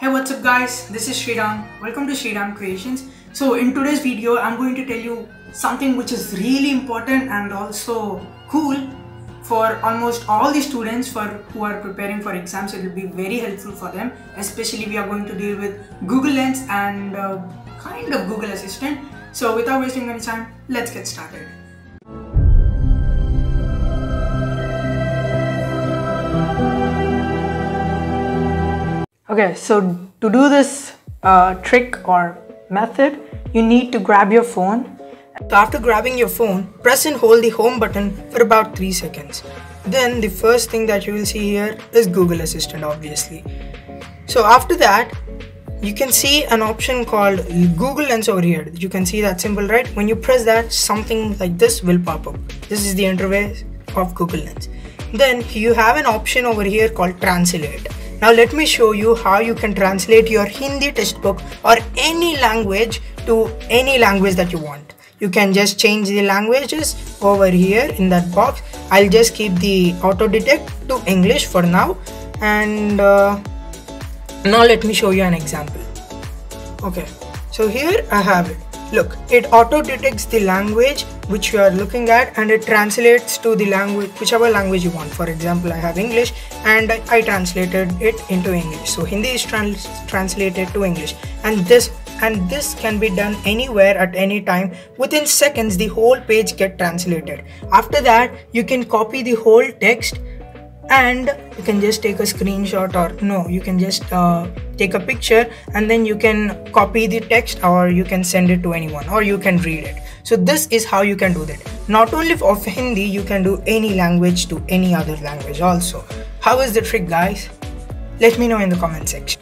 Hey what's up guys, this is Sriram. Welcome to Sriram Creations. So in today's video I'm going to tell you something which is really important and also cool for almost all the students for who are preparing for exams. It will be very helpful for them. Especially we are going to deal with Google Lens and uh, kind of Google Assistant. So without wasting any time, let's get started. Okay, so to do this uh, trick or method, you need to grab your phone. So after grabbing your phone, press and hold the home button for about 3 seconds. Then the first thing that you will see here is Google Assistant obviously. So after that, you can see an option called Google Lens over here. You can see that symbol right? When you press that, something like this will pop up. This is the interface of Google Lens. Then you have an option over here called Translate now let me show you how you can translate your Hindi textbook or any language to any language that you want. You can just change the languages over here in that box. I'll just keep the auto detect to English for now and uh, now let me show you an example. Okay, so here I have it Look, it auto detects the language which you are looking at and it translates to the language, whichever language you want. For example, I have English and I, translated it into English. So Hindi is trans translated to English and this and this can be done anywhere at any time within seconds the whole page get translated after that you can copy the whole text and you can just take a screenshot or no you can just uh, take a picture and then you can copy the text or you can send it to anyone or you can read it so this is how you can do that not only of hindi you can do any language to any other language also how is the trick guys let me know in the comment section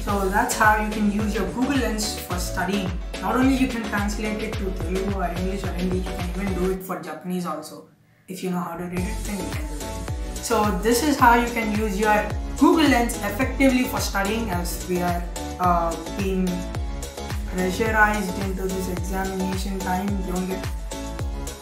so that's how you can use your google lens for studying not only you can translate it to telugu or english or hindi you can even do it for japanese also if you know how to read it then you can do it so this is how you can use your Google Lens effectively for studying as we are uh, being pressurized into this examination time. Don't get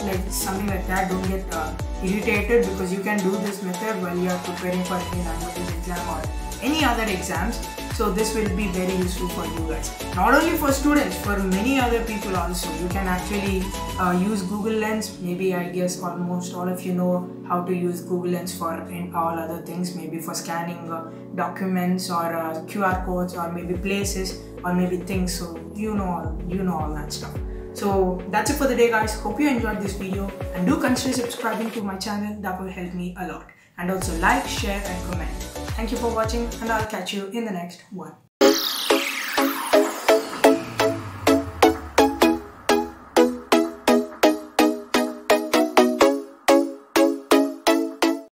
like something like that. Don't get uh, irritated because you can do this method while you are preparing for any languages exam or any other exams so this will be very useful for you guys. Not only for students for many other people also. You can actually uh, use google lens. Maybe i guess almost all of you know how to use google lens for all other things. Maybe for scanning uh, documents or uh, qr codes or maybe places or maybe things. So you know all you know all that stuff. So that's it for the day guys. Hope you enjoyed this video. And do consider subscribing to my channel. That will help me a lot. And also like share and comment Thank you for watching and I'll catch you in the next one.